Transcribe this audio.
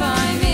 find me.